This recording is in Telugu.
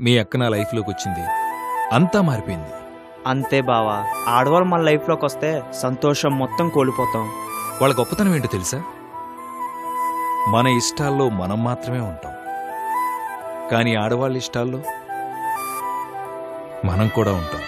మీ అక్క నా లైఫ్లోకి వచ్చింది అంతా మారిపోయింది. అంతే బావా. ఆడవాళ్ళు మన లైఫ్లోకి వస్తే సంతోషం మొత్తం కోల్పోతాం. వాళ్ళ గొప్పతనం ఏంటో తెలుసా? మన ఇష్టాల్లో మనం మాత్రమే ఉంటాం. కానీ ఆడవాళ్ళ ఇష్టాల్లో మనం కూడా ఉంటాం.